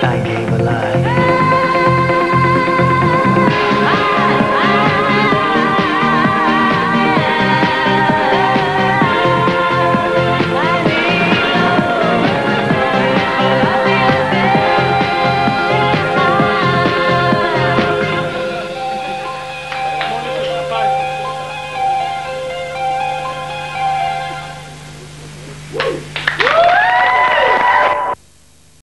I gave a lie.